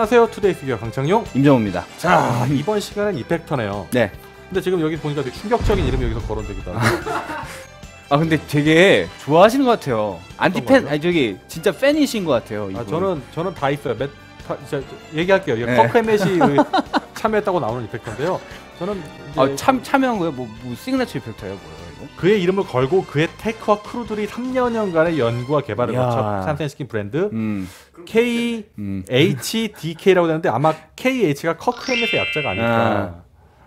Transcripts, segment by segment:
안녕하세요. 투데이스기어 강창용. 임정우입니다. 자, 이번 시간은 이펙터네요. 네. 근데 지금 여기 보니까 되게 충격적인 이름이 여기서 거론되기도 하고. 아 근데 되게 좋아하시는 것 같아요. 안티팬? 아니 저기 진짜 팬이신 것 같아요. 아, 이분. 저는 저는 다 있어요. 몇 다, 진짜 얘기할게요. 네. 커크 해멧이 참여했다고 나오는 이펙터인데요. 저는 아, 참 참여한 거예요. 뭐, 뭐 시그너처 이펙터예요, 이거? 그의 이름을 걸고 그의 테크와 crew들이 3년여간의 연구와 개발을 이야. 거쳐 탄생시킨 브랜드 음, K 음. HDK라고 되는데 아마 KH가 커크 엠맷의 약자가 아닐까. 아,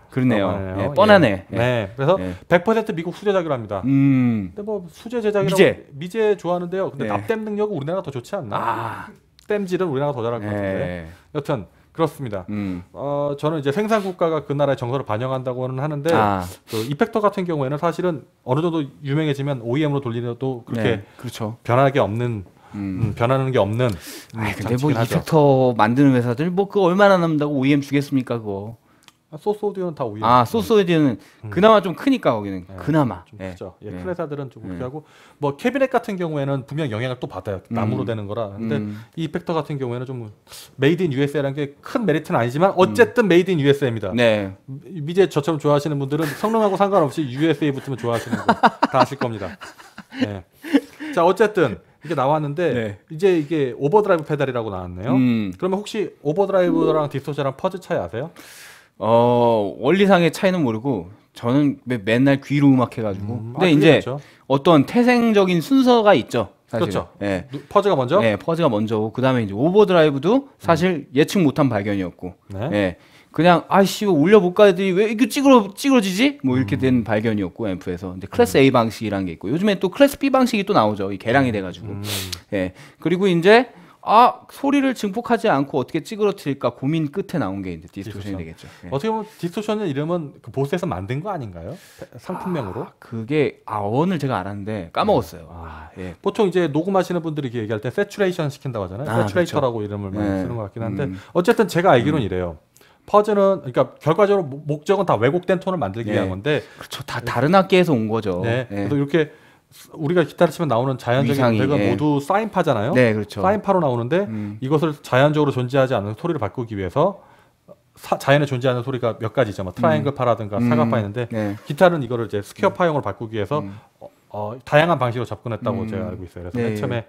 그렇네요. 어, 예, 뻔하네. 예. 예. 네. 그래서 예. 100% 미국 수제작이라 합니다. 음. 근데 뭐 수제 제작이라고 미제. 미제 좋아하는데요. 근데 네. 납땜 능력은 우리나라가 더 좋지 않나? 아. 땜질은 우리나라가 더 잘할 것 같은데. 예. 여튼 그렇습니다. 음. 어, 저는 이제 생산 국가가 그 나라의 정서를 반영한다고는 하는데 아. 그 이펙터 같은 경우에는 사실은 어느 정도 유명해지면 OEM으로 돌리려도 그렇게 네, 그렇죠. 변하게 없는 음. 음, 변하는 게 없는 음, 아, 근데 뭐 하죠. 이펙터 만드는 회사들 뭐 그거 얼마나 남다고 OEM 주겠습니까, 그거? 아, 소스 오디오는 다 OEM. 아, 소스 오디오는 그나마 좀 크니까 거기는 네, 그나마. 좀 예. 크죠. 예, 네. 큰 회사들은 좀 그렇게 네. 하고 뭐 캐비넷 같은 경우에는 분명 영향을 또 받아요. 나무로 음. 되는 거라. 근데 음. 이 이펙터 같은 경우에는 좀 made in USA라는 게 큰 메리트는 아니지만 어쨌든 made in USA입니다. 네. 미제 저처럼 좋아하시는 분들은 성능하고 상관없이 USA 붙으면 좋아하시는 거 다 아실 겁니다. 네. 자 어쨌든 이게 나왔는데 네. 이제 이게 오버드라이브 페달이라고 나왔네요. 음. 그러면 혹시 오버드라이브랑 디스토션랑 fuzz 차이 아세요? 어 원리상의 차이는 모르고 저는 매, 맨날 귀로 음악 해가지고 음, 근데 아, 이제 그렇죠. 어떤 태생적인 순서가 있죠 사실 그렇죠. 예. 누- fuzz가 먼저. 예, fuzz가 먼저고 그다음에 이제 오버드라이브도 사실 예측 못한 발견이었고 네. 예 그냥 아씨 올려볼까 했더니 왜 이거 찌그러 찌그러지지 뭐 이렇게 음. 된 발견이었고 앰프에서 근데 class A 방식이라는 게 있고 요즘에 또 class B 방식이 또 나오죠 이 개량이 돼가지고 음. 예 그리고 이제 아 소리를 증폭하지 않고 어떻게 찌그러뜨릴까 고민 끝에 나온 게 이제 디스토션이 디스토션. 되겠죠 예. 어떻게 보면 디스토션의 이름은 그 보스에서 만든 거 아닌가요? 상품명으로? 아, 그게 아 어원을 제가 알았는데 까먹었어요. 아, 예. 보통 이제 녹음하시는 분들이 이렇게 얘기할 때 saturation 시킨다고 하잖아요. 아, saturator라고 이름을 많이 네. 쓰는 것 같긴 한데 음. 어쨌든 제가 알기로는 이래요. fuzz는 그러니까 결과적으로 목- 목적은 다 왜곡된 톤을 만들기 네. 위한 건데 그렇죠. 다 다른 악기에서 온 거죠. 네. 예. 그래서 이렇게 우리가 기타를 치면 나오는 자연적인 위상이, 음색은 예. 모두 사인파잖아요. 네, 그렇죠. 사인파로 나오는데 음. 이것을 자연적으로 존재하지 않는 소리를 바꾸기 위해서 사- 자연에 존재하는 소리가 몇 가지죠. 뭐 트라이앵글 파라든가 음. 사각파 있는데 네. 기타는 이거를 이제 square 파형으로 바꾸기 위해서 음. 어, 어, 다양한 방식으로 접근했다고 음. 제가 알고 있어요. 그래서 네, 맨 처음에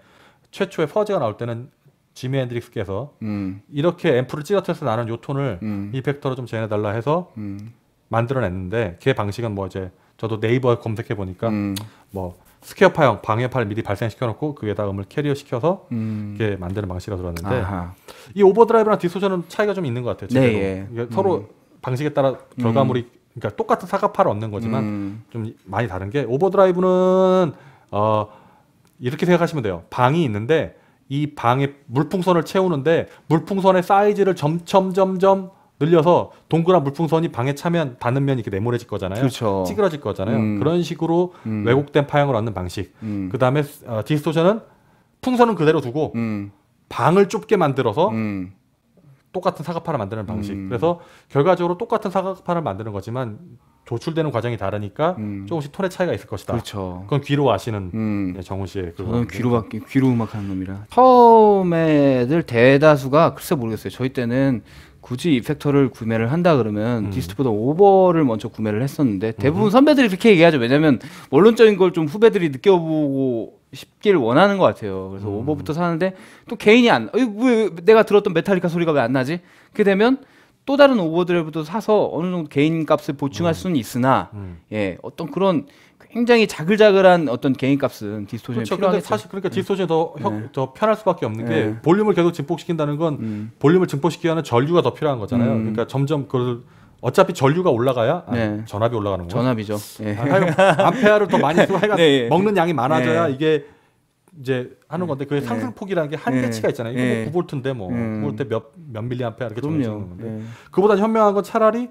최초의 fuzz가 나올 때는 지미 헨드릭스께서 음. 이렇게 앰프를 찌그러뜨려서 나는 요 톤을 음. 이펙터로 좀 재현해 달라 해서 음. 만들어냈는데 걔 방식은 뭐 이제 저도 네이버에 검색해 보니까 음. 뭐 square 파형 방형파를 미리 발생시켜 놓고 그 위에다 음을 캐리어 시켜서 음. 이렇게 만드는 방식이라 들었는데 아하. 이 오버드라이브랑 디스토션은 차이가 좀 있는 것 같아요. 네, 제대로. 예. 이게 서로 방식에 따라 결과물이 그러니까 똑같은 사각파를 얻는 거지만 음. 좀 많이 다른 게 오버드라이브는 어 이렇게 생각하시면 돼요. 방이 있는데 이 방에 물풍선을 채우는데 물풍선의 사이즈를 점점 점점 늘려서 동그란 물풍선이 방에 차면 닿는 면이 이렇게 네모래질 거잖아요. 그렇죠. 찌그러질 거잖아요. 음. 그런 식으로 음. 왜곡된 파형을 얻는 방식. 음. 그 다음에 어, 디스토션은 풍선은 그대로 두고 음. 방을 좁게 만들어서 음. 똑같은 사각파를 만드는 방식. 음. 그래서 결과적으로 똑같은 사각파를 만드는 거지만 조출되는 과정이 다르니까 음. 조금씩 톤의 차이가 있을 것이다. 그렇죠. 그건 귀로 아시는 음. 예, 정훈 씨의 그 저는 귀로밖에 귀로 음악하는 놈이라 처음에들 대다수가 글쎄 모르겠어요. 저희 때는 굳이 이펙터를 구매를 한다 그러면 음. 디스트보다 오버를 먼저 구매를 했었는데 대부분 선배들이 그렇게 얘기하죠. 왜냐면 원론적인 걸 좀 후배들이 느껴보고 싶길 원하는 것 같아요. 그래서 음. 오버부터 사는데 또 gain이 안, 어이, 왜 내가 들었던 메탈리카 소리가 왜 안 나지? 그렇게 되면 또 다른 오버드라이브도 사서 어느 정도 gain 값을 보충할 수는 있으나 음. 예 어떤 그런 굉장히 자글자글한 어떤 gain 값은 디스토션이 그렇죠. 근데 필요하겠죠. 사실 그러니까 디스토션이 더, 혀- 네. 더 편할 수밖에 없는 게 네. 볼륨을 계속 증폭시킨다는 건 음. 볼륨을 증폭시키기 위한 전류가 더 필요한 거잖아요. 음. 그러니까 점점 그걸 어차피 전류가 올라가야 아, 네. 전압이 올라가는 거예요. 전압이죠. 예. 아, 암페어를 더 많이 쓰고 하여간 네, 예. 먹는 양이 많아져야 네. 이게 이제 하는 건데 그 네. 상승폭이라는 게 네. 한계치가 있잖아요. 이거 네. 뭐 9볼트인데 뭐 음. 9볼트 몇몇 밀리암페어 이렇게 정해지는 그럼요. 건데 예. 그보다 현명한 건 차라리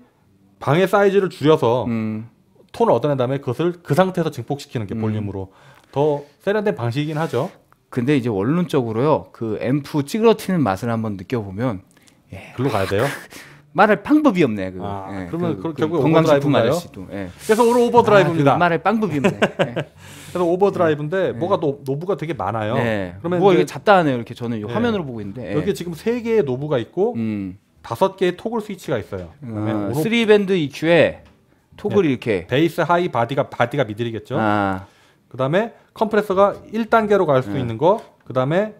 방의 사이즈를 줄여서 음. 톤을 얻어낸 다음에 그것을 그 상태에서 증폭시키는 게 음. 볼륨으로 더 세련된 방식이긴 하죠. 근데 이제 원론적으로요. 그 앰프 찌그러트는 맛을 한번 느껴보면 글로 가야 돼요. 말할 방법이 없네. 그. 아, 예, 그러면 그- 결국에 건강식품 오버드라이브인가요? 아저씨도. 예. 그래서 오늘 오버드라이브입니다. 아, 그 말할 방법이 없네. 예. 그래서 오버드라이브인데 뭐가 노, knob가 되게 많아요. 네. 그러면 뭐 이게 잡다하네요. 이렇게 저는 이 네. 화면으로 보고 있는데. 예. 여기 지금 세 개의 knob가 있고 음. 다섯 개의 토글 스위치가 있어요. 그다음에 어, 오로- 3밴드 EQ에 toggle이 이렇게. 베이스, high, body가 body가 미들이겠죠. 아. 그다음에 컴프레서가 1단계로 갈수 네. 있는 거. 그다음에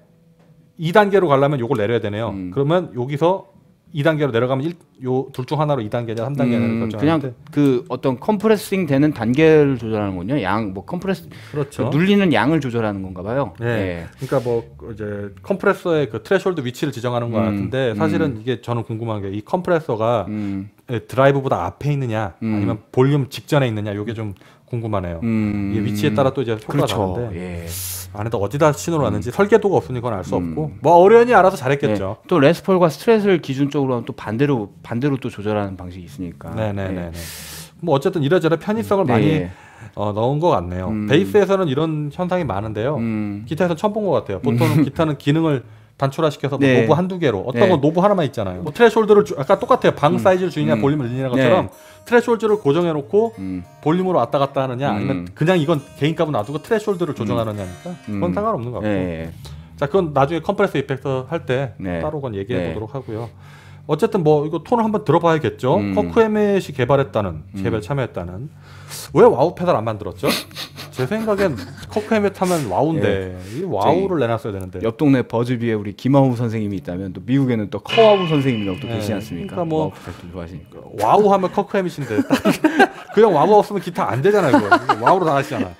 2단계로 가려면 요걸 내려야 되네요. 음. 그러면 여기서 2단계로 내려가면 요 둘 중 하나로 2단계냐 3단계냐 음, 그냥 그 어떤 compressing 되는 단계를 조절하는군요. 양 뭐 compress 그렇죠. 그 눌리는 양을 조절하는 건가 봐요. 네. 예. 그러니까 뭐 이제 컴프레서의 그 threshold 위치를 지정하는 것 음, 같은데 사실은 이게 저는 궁금한 게 이 컴프레서가 음. 예, 드라이브보다 앞에 있느냐 음. 아니면 볼륨 직전에 있느냐 이게 좀 궁금하네요. 음. 이게 위치에 따라 또 이제 효과가 그렇죠. 다른데 예. 안에다 어디다 신호를 놨는지 설계도가 없으니 그건 알수 음. 없고 뭐 어련히 알아서 잘했겠죠. 예. 또 레스폴과 스트랫을 기준적으로 하면 또 반대로 반대로 또 조절하는 방식이 있으니까. 네네네. 뭐 어쨌든 이래저래 편의성을 네. 많이 예. 어, 넣은 것 같네요. 음. 베이스에서는 이런 현상이 많은데요. 음. 기타에서 처음 본 것 같아요. 보통은 기타는 기능을 단출화시켜서 뭐 네. knob 한두 개로 어떤 네. 건 knob 하나만 있잖아요. 뭐 threshold를 주- 아까 똑같아요. 방 음. 사이즈를 줄이냐 음. 볼륨을 늘리냐 것처럼 threshold를 고정해 놓고 음. 볼륨으로 왔다 갔다 하느냐 아니면 음. 그냥 이건 gain 값은 놔두고 threshold를 조정하느냐니까 그건 음. 상관없는 것 같고 예. 자 그건 나중에 컴프레서 effector 할때 네. 따로 건 얘기해 네. 보도록 하고요. 어쨌든 뭐 이거 톤을 한번 들어봐야겠죠. 음. 커크 해밋이 개발했다는 개발 참여했다는 왜 와우 페달 안 만들었죠? 제 생각엔 커크 해밋 하면 와우인데 이 와우를 내놨어야 되는데. 옆 동네 버즈비에 우리 김하우 선생님이 있다면 또 미국에는 또 커하우 선생님이라고 또 네. 계시지 않습니까? 그러니까 뭐- 좀 좋아하시니까. 와우 하면 커크 해밋인데 그냥 와우 없으면 기타 안 되잖아요. 와우로 다 하시잖아.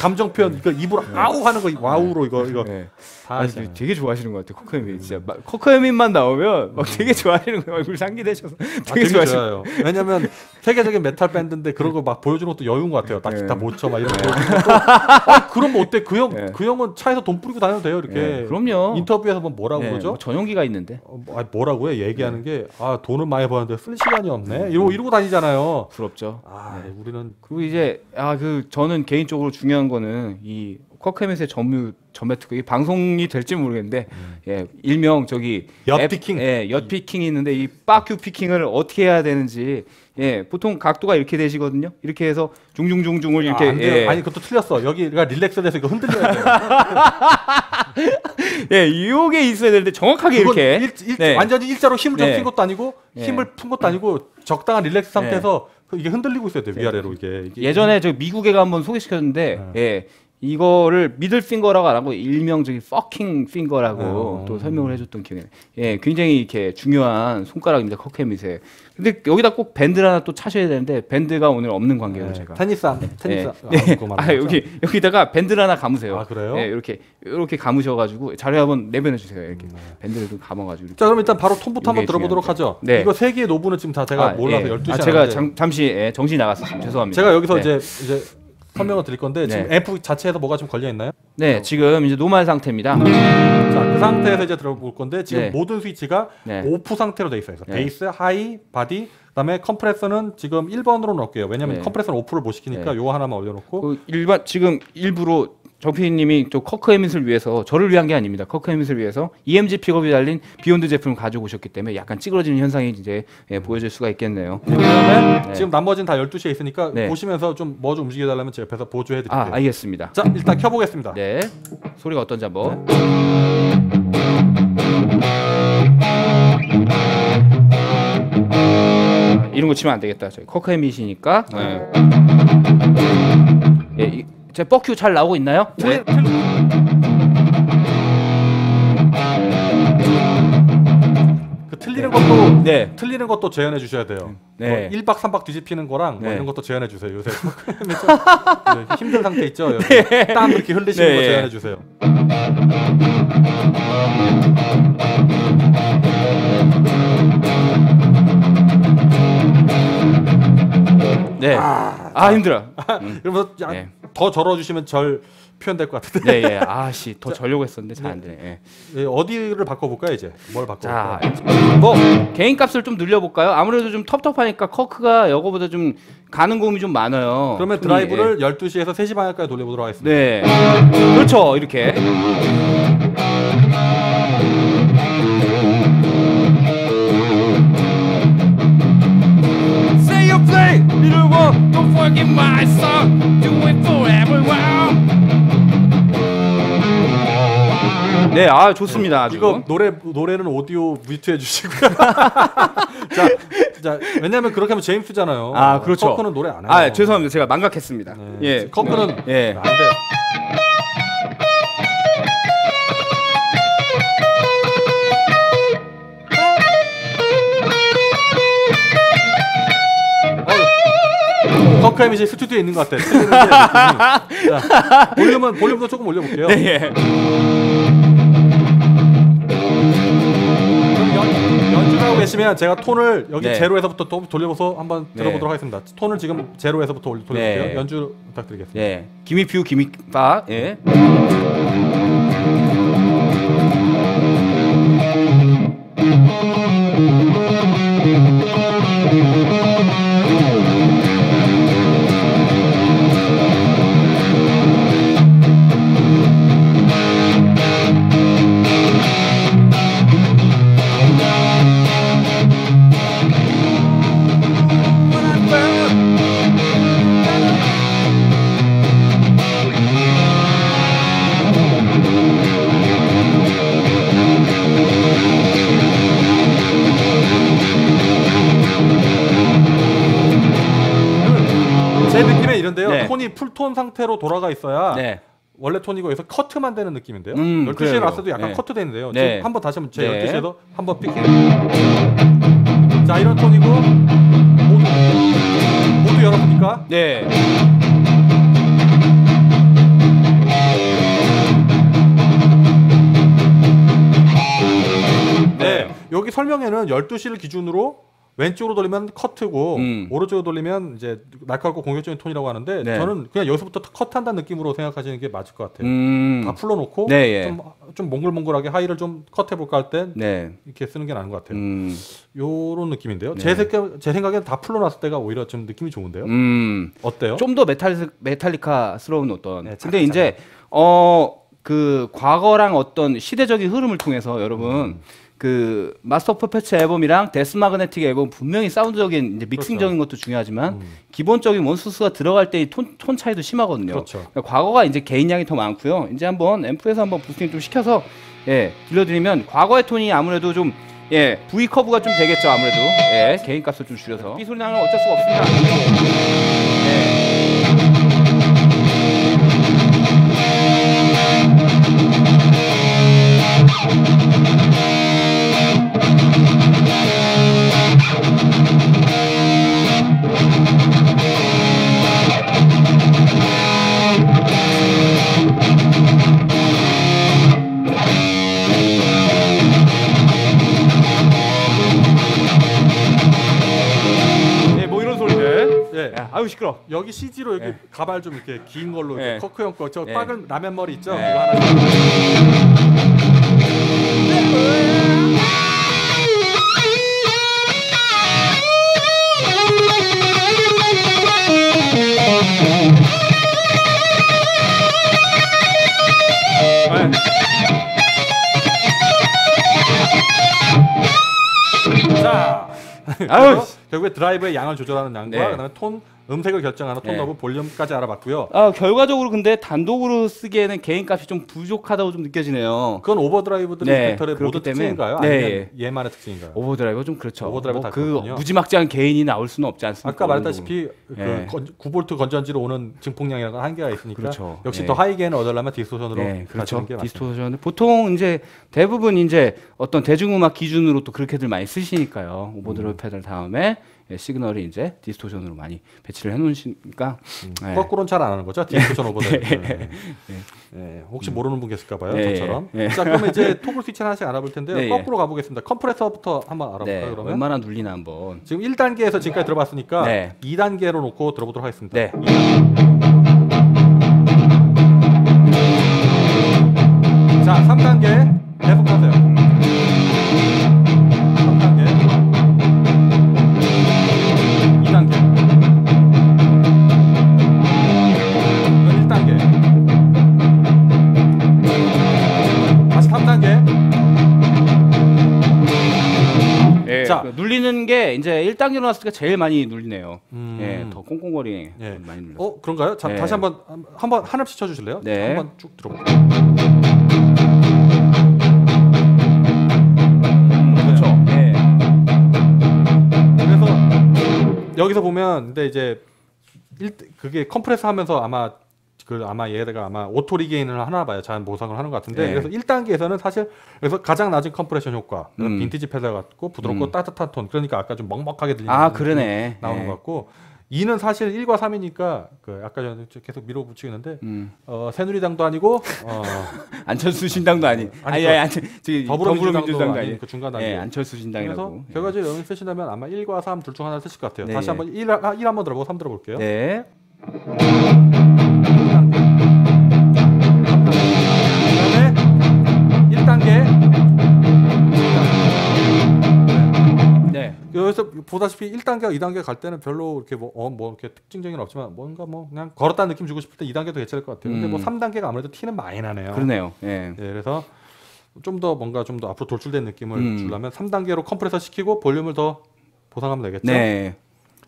감정 표현 이거 입으로 아우 하는 거 와우로 이거 이거 네. 다 아, 하시잖아요. 되게 좋아하시는 것 같아요. 커크 해밋 진짜 막 커크 해밋만 나오면 막 되게 좋아하시는 거예요. 얼굴 상기되셔서 아, 되게 좋아하시는. 좋아요. 왜냐면 세계적인 메탈 밴드인데 그런 거 막 보여주는 것도 여유인 것 같아요. 나 네. 기타 못쳐막 이런 거. 아, 그럼 뭐 어때? 그 형, 네. 그 형은 차에서 돈 뿌리고 다녀도 돼요. 이렇게. 네, 그럼요. 인터뷰에서 뭐 뭐라고 네, 그러죠? 뭐 전용기가 있는데 어, 뭐, 아니, 뭐라고요? 얘기하는 게 아, 돈을 많이 버는데 쓸 시간이 없네. 이러고 이러고 다니잖아요. 부럽죠. 아, 네. 우리는 그리고 이제 아 그 저는 개인적으로 중요한 거는 이 커크 해밋의 전무 전매 특허 이 방송이 될지 모르겠는데 예 일명 저기 음. 엿 앱- picking. 예, 엿 picking이 있는데 이 fuck you picking을 어떻게 해야 되는지 예 보통 각도가 이렇게 되시거든요. 이렇게 해서 중중중중을 이렇게 아. 예, 아니 그것도 틀렸어. 여기가 relax돼서 이거 흔들려야 돼요. 예 요게 있어야 되는데 정확하게 이렇게 일, 일, 네. 완전히 일자로 힘을 좀 네. 푼 것도 아니고 네. 힘을 푼 것도 아니고 적당한 relax 상태에서 그 이게 흔들리고 있어야 돼 위아래로 이게. 이게 예전에 저 미국에가 한번 소개시켰는데 네. 예 이거를 middle finger라고 안 하고 일명 저기 fucking finger라고 어. 또 설명을 해줬던 기억이 나요. 예 굉장히 이렇게 중요한 손가락입니다 커크 해밋에 근데 여기다 꼭 밴드를 하나 또 차셔야 되는데 밴드가 오늘 없는 관계로 네, 제가 테니스 안- 테니스 예. 아, 그거 아? 여기 여기다가 밴드를 하나 감으세요. 아, 그래요? 예 이렇게 이렇게 감으셔가지고 자료 한번 내변해 주세요. 이렇게 음, 네. 밴드를 좀 감아가지고. 자 그럼 일단 바로 톤부터 한번 들어보도록. 하죠. 네. 이거 세 개의 knob는 지금 다 제가 아, 몰라서 예. 12시 아, 안 제가 잠, 잠시 예, 정신이 나갔어요. 죄송합니다. 제가 여기서 네. 이제 이제 설명을 드릴 건데 지금 네. 앰프 자체에서 뭐가 좀 걸려 있나요? 네 지금 이제 normal 상태입니다. 자, 그 상태에서 이제 들어볼 건데 지금 네. 모든 스위치가 네. off 상태로 돼 있어요. 그래서 네. 베이스, high, body, 그다음에 컴프레서는 지금 1번으로 넣을게요. 왜냐면 네. 컴프레서는 off를 못 시키니까 네. 요거 하나만 올려 놓고 그 일반 지금 일부러 정PD님이 저 커크 해밋을 위해서 저를 위한 게 아닙니다. 커크 해밋을 위해서 EMG 픽업이 달린 비욘드 제품을 가지고 오셨기 때문에 약간 찌그러지는 현상이 이제 예, 보여질 수가 있겠네요. 그다음에 네. 지금 나머지는 다 12시에 있으니까 네. 보시면서 좀 뭐 좀 움직여 달라면 제가 옆에서 보조해 드릴게요. 아 알겠습니다. 자, 일단 켜 보겠습니다. 네 소리가 어떤지 한번. 이런 거 치면 안 되겠다. 저희 커크 에밋이니까. 네. 제 뻑큐 잘 나오고 있나요? 네. 그 틀리는 것도 네. 틀리는 것도 제안해 주셔야 돼요. 네. 뭐 1박 3박 뒤집히는 거랑 뭐 네. 이런 것도 제안해 주세요. 요새 좀 힘든 상태 있죠. 여기 땀 이렇게 흘리시는 네. 거 제안해 주세요. 네. 아, 힘들어. 그러면서 야, 네. 더 절어 주시면 절 표현될 것 같은데. 네, 예. 아씨, 더 절려고 했었는데 잘 안 되네. 예. 예, 어디를 바꿔 볼까요, 이제? 뭘 바꿔 자, 볼까요? 뭐 개인 값을 좀 늘려 볼까요? 아무래도 좀 텁텁하니까 커크가 여거보다 좀 가는 고음이 좀 많아요. 그러면 드라이브를 12시에서 3시 방향까지 돌려 보도록 하겠습니다. 네. 그렇죠. 이렇게. Don't forget my song. Do it for everyone. 네, 아 좋습니다. 아주. 이거 노래 노래는 오디오 뮤트해 주시고요. 자, 자 왜냐면 그렇게 하면 제임스잖아요. 아 그렇죠. 커크는 노래 안 해요. 아 죄송합니다. 제가 망각했습니다. 네. 예, 커크는 예. 안 돼요. 어, 커크 햄이 스튜디오에 있는 것 같아. 자, 볼륨은 볼륨도 조금 올려볼게요. 네, 예. 연, 하고 계시면 제가 톤을 여기 네. 제로에서부터 또 돌려서 한번 네. 들어보도록 하겠습니다. 톤을 지금 제로에서부터 돌려볼게요. 네. 연주 부탁드리겠습니다. 예. 기미퓨 기미파. 예. 풀톤 상태로 돌아가 있어야 네. 원래 톤이고 여기서 커트만 되는 느낌인데요. 음, 12시에 그래요. 나왔을 때도 약간 네. 커트 되는데요. 네. 지금 한번 다시 한번 제 네. 12시에도 한번 픽해. 자, 이런 톤이고 모두 모두 열어보니까 네. 네. 여기 설명에는 12시를 기준으로 왼쪽으로 돌리면 커트고 음. 오른쪽으로 돌리면 이제 날카롭고 공격적인 톤이라고 하는데 네. 저는 그냥 여기서부터 컷한다는 느낌으로 생각하시는 게 맞을 것 같아요. 음. 다 풀러놓고 네, 예. 좀, 좀 몽글몽글하게 high를 좀 컷해볼까 할땐 네. 이렇게 쓰는 게 나은 것 같아요. 음. 요런 느낌인데요. 네. 제, 생각, 제 생각엔 다 풀러놨을 때가 오히려 좀 느낌이 좋은데요. 음. 어때요? 좀 더 메탈 메탈리카스러운 어떤. 네, 근데 차근차근. 이제 어 그 과거랑 어떤 시대적인 흐름을 통해서 여러분 음. 그 Master of Puppets 앨범이랑 Death Magnetic 앨범 분명히 사운드적인 이제 믹싱적인 그렇죠. 것도 중요하지만 음. 기본적인 원source가 들어갈 때 톤 톤 차이도 심하거든요. 그렇죠. 그러니까 과거가 이제 gain 양이 더 많고요. 이제 한번 앰프에서 한번 boosting 좀 시켜서 예 들려드리면 과거의 톤이 아무래도 좀 예, V 커브가 좀 되겠죠 아무래도 예, 개인 값을 좀 줄여서 이 소리 나는 어쩔 수가 없습니다. 여기 CG로 여기 예. 가발 좀 이렇게 긴 걸로 예. 커크 형 거, 저 예. 빨간 라면 머리 있죠? 예. 그거 하나. 자, 아유. 결국에 드라이브의 양을 조절하는 양과 네. 그다음에 톤 음색을 결정하는 톤 네. knob 볼륨까지 알아봤고요. 아 결과적으로 근데 단독으로 쓰기에는 gain 값이 좀 부족하다고 좀 느껴지네요. 그건 overdrive들이 네, effector의 그렇기 모두. 특징인가요? 네, 아니면 얘만의 특징인가요? overdrive 좀 그렇죠. overdrive 뭐다그 그렇군요. 무지막지한 gain이 나올 수는 없지 않습니까? 아까 말했다시피 그 네. 건- 9볼트 건전지로 오는 증폭량이라는 건 한계가 있으니까 그렇죠. 역시 네. 더 high gain을 얻으려면 distortion으로 네, 그렇죠. distortion. 보통 이제 대부분 이제 어떤 대중음악 기준으로 또 그렇게들 많이 쓰시니까요. overdrive 페달 다음에 예, 시그널을 이제 distortion으로 많이 배치를 해놓으시니까 네. 거꾸로는 잘 안 하는 거죠? distortion overdrive. 네. 네, 혹시 모르는 분 계실까 봐요. 네, 저처럼. 네. 자, 그러면 이제 toggle 스위치 하나씩 알아볼 텐데요. 네, 거꾸로 가보겠습니다. 컴프레서부터 한번 알아볼까요? 네, 그러면? 얼마나 눌리나 한번. 지금 1단계에서 지금까지 들어봤으니까 네. 2단계로 놓고 들어보도록 하겠습니다. 네. 자, 3단계 계속 하세요. 눌리는 게 이제 1단계로 놨을 때 제일 많이 눌리네요. 음. 예, 더 꽁꽁거리네. 예. 많이 눌려. 어 그런가요? 자, 네. 다시 한번 한번 한 엽씩 쳐주실래요? 네. 한번 쭉 들어볼게요. 그렇죠. 예. 그래서 여기서 보면 근데 이제 일, 그게 compress 하면서 아마 그 아마 얘가 아마 auto regain을 하나 봐요. 잘 보상을 하는 것 같은데 네. 그래서 1단계에서는 사실 그래서 가장 낮은 compression 효과, 그래서 음. 빈티지 페달 같고 부드럽고 음. 따뜻한 톤. 그러니까 아까 좀 먹먹하게 들리는 아, 그러네. 나오는 예. 것 같고 2는 사실 1과 3이니까 그 아까 전에 계속 밀어붙이고 있는데 음. 어, 새누리당도 아니고 어, 안철수 신당도 아니. 아니, 아니, 아니, 아니, 저기 더불어민주당도 아닌. 그 중간 예, 단계. 안철수 그래서 신당이라고. 예. 결과적으로 영역 쓰신다면 아마 1과 3 둘 중 하나를 쓰실 것 같아요. 네. 다시 한번 1, 아, 1 한번 들어보고 3 들어볼게요. 네. 그다음에 1단계 네. 여기서 보다시피 1단계와 2단계 갈 때는 별로 이렇게 뭐, 어, 뭐 이렇게 특징적인 건 없지만 뭔가 뭐 그냥 걸었다는 느낌 주고 싶을 때 2단계도 괜찮을 것 같아요. 근데 뭐 음. 3단계가 아무래도 티는 많이 나네요. 그러네요. 예. 예, 그래서 좀 더 뭔가 좀 더 앞으로 돌출된 느낌을 음. 주려면 3단계로 컴프레서 시키고 볼륨을 더 보상하면 되겠죠. 네.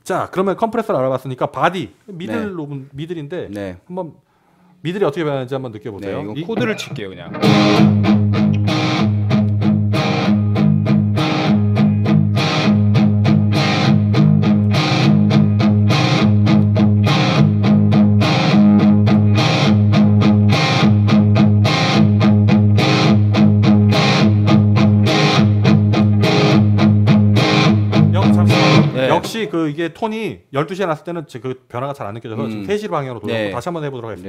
자, 그러면 컴프레서를 알아봤으니까 body middle 네. low middle인데 네. 한번 middle이 어떻게 변하는지 한번 느껴보세요. 네, 이- 코드를 칠게요, 그냥. 그 이게 톤이 12시에 놨을 때는 지- 그 변화가 잘 안 느껴져서 음. 지금 3시 방향으로 돌아가고 네. 다시 한번 해보도록 하겠습니다.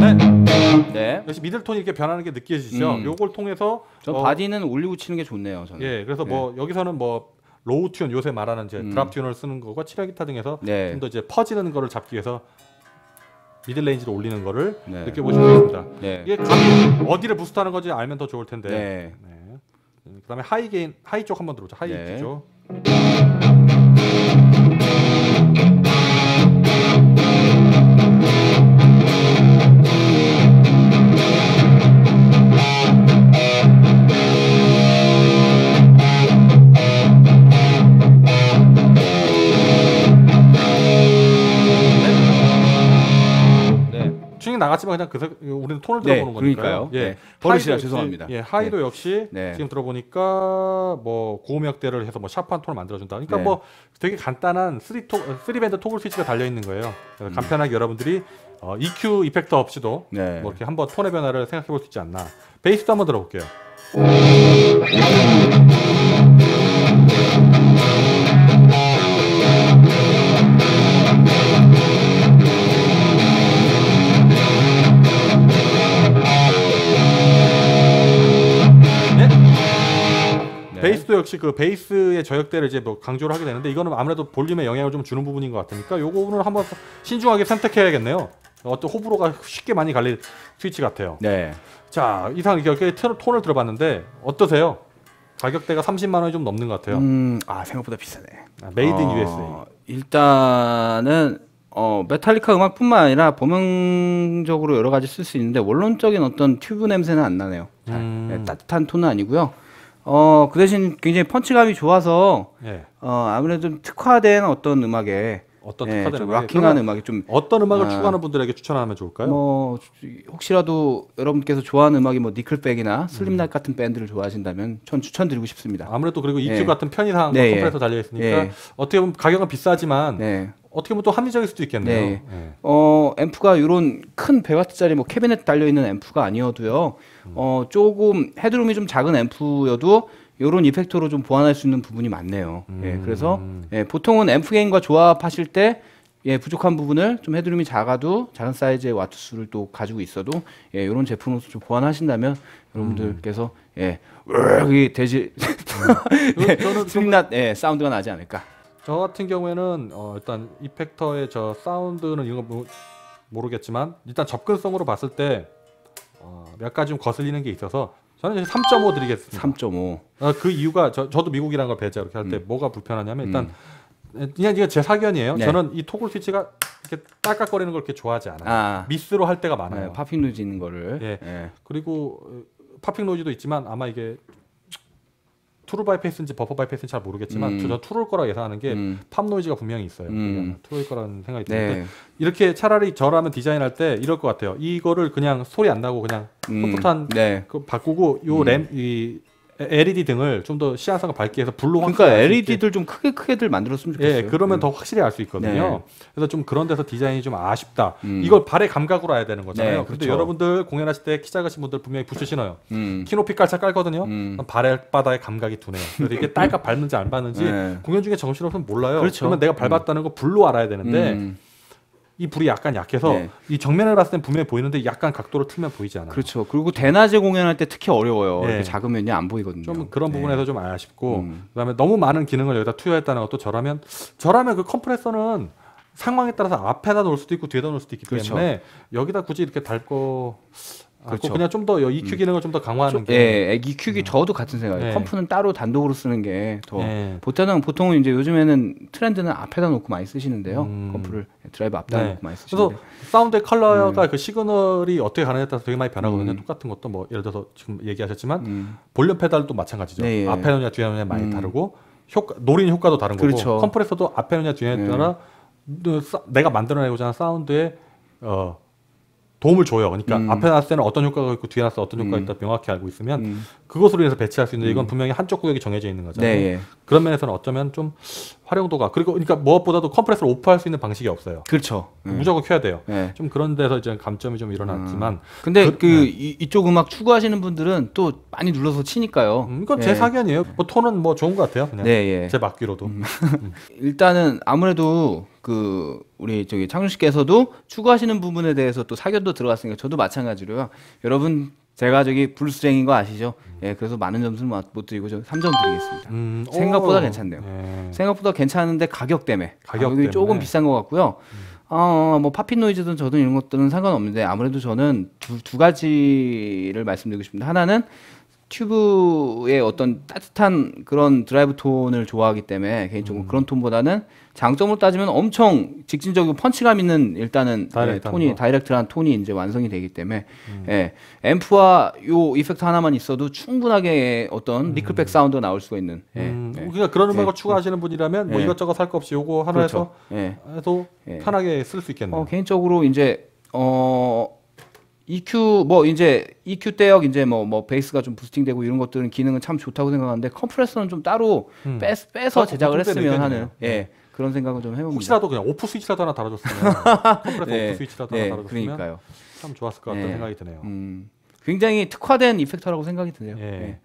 네. 네. 네. middle 톤이 이렇게 변하는 게 느껴지시죠? 음. 요걸 통해서 전 어, body는 올리고 치는 게 좋네요, 저는. 예, 그래서 뭐 여기서는 뭐 low tune 요새 말하는 이제 음. drop tune을 쓰는 거고 7현 기타 등에서 네. 좀더 이제 퍼지는 거를 잡기 위해서 middle range로 올리는 거를 네. 느껴보시면 되겠습니다. 네. 이게 감이 어디를 boost하는 건지 알면 더 좋을 텐데. 네. 네. 음, 그다음에 high gain high 쪽 한번 들어보죠. high 네. 쪽. 나갔지만 그냥 그 색- 우리는 톤을 네, 들어보는 거니까요. 그러니까요. 네. 버릇이라 하이도 죄송합니다. 예, 하이도 역시 네. 지금 들어보니까 뭐 고음역대를 해서 뭐 샤프한 톤을 만들어준다. 그러니까 네. 뭐 되게 간단한 3 톡, 3밴드 토글 스위치가 달려 있는 거예요. 그래서 간편하게 여러분들이 어, EQ 이펙터 없이도 음. 네. 뭐 이렇게 한번 톤의 변화를 생각해 볼 수 있지 않나. 베이스도 한번 들어볼게요. 베이스도 역시 그 베이스의 저역대를 이제 뭐 강조를 하게 되는데 이거는 아무래도 볼륨에 영향을 좀 주는 부분인 것 같으니까 요거는 한번 신중하게 선택해야겠네요. 어떤 호불호가 쉽게 많이 갈릴 스위치 같아요. 네. 자 이상 이렇게 톤- 톤을 들어봤는데 어떠세요? 가격대가 30만 원이 좀 넘는 것 같아요. 음, 아, 생각보다 비싸네. 아, made in 어, USA. 일단은 어, 메탈리카 음악뿐만 아니라 범용적으로 여러 가지 쓸 수 있는데 원론적인 어떤 튜브 냄새는 안 나네요. 잘. 음. 네, 따뜻한 톤은 아니고요. 어, 그 대신 굉장히 펀치감이 좋아서 예. 어, 아무래도 좀 특화된 어떤 음악에 어떤 예, 특화된 좀 음악이- rocking한 음악이 좀 어떤 음악을 아. 추구하는 분들에게 추천하면 좋을까요? 뭐 혹시라도 여러분께서 좋아하는 음악이 뭐 Nickelback이나 Slipknot 같은 밴드를 좋아하신다면 전 추천드리고 싶습니다. 아무래도 그리고 EQ 예. 같은 편의상 네, 예. 컴프레서 달려 있으니까 예. 어떻게 보면 가격은 비싸지만 네. 어떻게 보면 또 합리적일 수도 있겠네요. 네. 예. 어, 앰프가 이런 큰 100와트짜리 뭐 캐비넷 달려 있는 앰프가 아니어도요. 어, 조금 헤드룸이 좀 작은 앰프여도 이런 이펙터로 좀 보완할 수 있는 부분이 많네요. 예, 그래서 예, 보통은 앰프 게인과 조합하실 때 예, 부족한 부분을 좀 헤드룸이 작아도 작은 사이즈의 와트 수를 또 가지고 있어도 예, 이런 제품으로 좀 보완하신다면 여러분들께서 예, 으이 돼지 그- 저는 슬림낫 예, 사운드가 나지 않을까. 저 같은 경우에는 어, 일단 이펙터의 저 사운드는 이거 모, 모르겠지만 일단 접근성으로 봤을 때 어, 몇 가지 좀 거슬리는 게 있어서 저는 이제 3.5 드리겠습니다. 3.5. 아, 그 이유가 저, 저도 미국이라는 걸 배제 이렇게 할때 뭐가 불편하냐면 일단 음. 그냥 이게 제 사견이에요. 네. 저는 이 토글 스위치가 이렇게 딸깍거리는 걸 그렇게 좋아하지 않아요. 아, 미스로 할 때가 많아요. 네, popping noise 있는 거를. 예. 예. 그리고 어, popping noise도 있지만 아마 이게 true bypass인지 buffer bypass인지 잘 모르겠지만 음. 저 true일 거라 예상하는 게 음. pop noise가 분명히 있어요. 음. true일 거라는 생각이 드는데 네. 이렇게 차라리 저라면 디자인할 때 이럴 것 같아요. 이거를 그냥 소리 안 나고 그냥 음. 풋풋한 네. 그 바꾸고 요 램이 LED 등을 좀 더 시야성을 밝게 해서 불로 그러니까 LED들 좀 크게 크게들 만들었으면 좋겠어요. 예, 그러면 음. 더 확실히 알 수 있거든요. 네. 그래서 좀 그런 데서 디자인이 좀 아쉽다. 음. 이걸 발의 감각으로 해야 되는 거잖아요. 네, 근데 그렇죠. 여러분들 공연하실 때 키 작으신 분들 분명히 부츠 신어요. 음. 키높이 깔차 깔거든요. 음. 발바닥의 감각이 두네요. 그래서 이게 딸깍 밟는지 안 밟는지 네. 공연 중에 정신없으면 몰라요. 그렇죠. 그러면 내가 밟았다는 거 불로 알아야 되는데 음. 이 불이 약간 약해서 네. 이 정면을 봤을 땐 분명히 보이는데 약간 각도를 틀면 보이지 않아요. 그렇죠. 그리고 대낮에 공연할 때 특히 어려워요. 네. 작으면이 안 보이거든요. 좀 그런 네. 부분에서 좀 아쉽고 음. 그다음에 너무 많은 기능을 여기다 투여했다는 것도 저라면 저라면 그 컴프레서는 상황에 따라서 앞에다 놓을 수도 있고 뒤에다 놓을 수도 있기 그렇죠. 때문에 여기다 굳이 이렇게 달고 그렇죠. 그렇죠. 그냥 좀 더 EQ 기능을 좀 더 강화하는 좀, 게 예, 애기 큐기 저도 같은 생각이에요. 네. 컴프는 따로 단독으로 쓰는 게 더. 예. 보통은 보통은 이제 요즘에는 트렌드는 앞에다 놓고 많이 쓰시는데요. 음. 컴프를 드라이브 앞에다 네. 놓고 많이 그래서 쓰시는데. 사운드의 컬러가 그 시그널이 어떻게 가느냐에 따라서 되게 많이 변하거든요. 음. 똑같은 것도 뭐 예를 들어서 지금 얘기하셨지만 음. 볼륨 페달도 마찬가지죠. 네, 예. 앞에 놓냐 뒤에 놓냐 많이 음. 다르고 효과 노린 효과도 다른 거고 그렇죠. 컴프레서도 앞에 놓냐 뒤에 네. 놓냐 그 사- 내가 만들어내고자 하는 사운드에 어, 도움을 줘요. 그러니까 음. 앞에 놨을 때는 어떤 효과가 있고 뒤에 놨을 때 어떤 효과가 음. 있다 명확히 알고 있으면 음. 그것으로 인해서 배치할 수 있는데 이건 분명히 한쪽 구역이 정해져 있는 거잖아요. 네, 예. 그런 면에서는 어쩌면 좀 활용도가 그리고 그러니까 무엇보다도 컴프레서를 오프할 수 있는 방식이 없어요. 그렇죠. 음. 무조건 켜야 돼요. 예. 좀 그런 데서 이제 감점이 좀 일어났지만 근데 그- 그, 네. 이, 이쪽 음악 추구하시는 분들은 또 많이 눌러서 치니까요. 음, 이건 예. 제 사견이에요. 뭐 톤은 뭐 좋은 것 같아요. 그냥 네, 예. 제 맡기로도. 일단은 아무래도 그 우리 저기 창준 씨께서도 추구하시는 부분에 대해서 또 사견도 들어갔으니까 저도 마찬가지로요. 여러분 제가 저기 블루스쟁인 거 아시죠? 예, 그래서 많은 점수를 못- 못 드리고 저 3점 드리겠습니다. 음, 생각보다 오. 괜찮네요. 네. 생각보다 괜찮은데 가격 때문에 가격 가격이 때문에. 조금 비싼 것 같고요. 어, 뭐 popping noise든 저든 이런 것들은 상관없는데 아무래도 저는 두, 두 가지를 말씀드리고 싶습니다. 하나는 튜브의 어떤 따뜻한 그런 드라이브 톤을 좋아하기 때문에 음. 개인적으로 그런 톤보다는 장점으로 따지면 엄청 직진적이고 펀치감 있는 일단은 예, 톤이 거. direct한 톤이 이제 완성이 되기 때문에 음. 예, 앰프와 요 이펙트 하나만 있어도 충분하게 어떤 Nickelback 사운드가 나올 수가 있는 예, 음, 예. 그러니까 그런 음악을 네. 추구하시는 분이라면 뭐 네. 이것저것 살 거 없이 요거 하나 그렇죠. 예. 해서 해도 예. 편하게 쓸 수 있겠네요. 어, 개인적으로 이제 어 EQ 뭐 이제 EQ 대역 이제 뭐뭐 베이스가 좀 boosting되고 이런 것들은 기능은 참 좋다고 생각하는데 컴프레서는 좀 따로 음. 빼, 빼서 어, 제작을 했으면 하는. 예 그런 생각을 좀 해봅니다. 혹시라도 그냥 오프 스위치라도 하나 달아줬으면 컴프레서 네, 오프 스위치라도 네, 하나 달아줬으면 그러니까요. 참 좋았을 것 같다는 네. 생각이 드네요. 음, 굉장히 특화된 이펙터라고 생각이 드네요. 예. 예.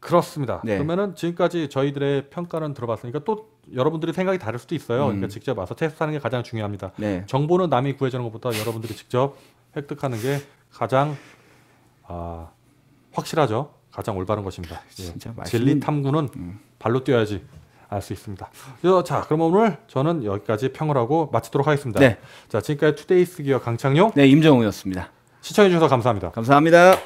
그렇습니다. 네. 그러면은 지금까지 저희들의 평가는 들어봤으니까 또 여러분들이 생각이 다를 수도 있어요. 음. 그러니까 직접 와서 테스트하는 게 가장 중요합니다. 네. 정보는 남이 구해주는 것보다 여러분들이 직접 획득하는 게 가장 아, 확실하죠. 가장 올바른 것입니다. 예. 진짜 맛있는- 진리 탐구는 발로 뛰어야지 알 수 있습니다. 그래서 자, 그럼 오늘 저는 여기까지 평을 하고 마치도록 하겠습니다. 네. 자, 지금까지 투데이스 기어 강창용 네, 임정우였습니다. 시청해 주셔서 감사합니다. 감사합니다.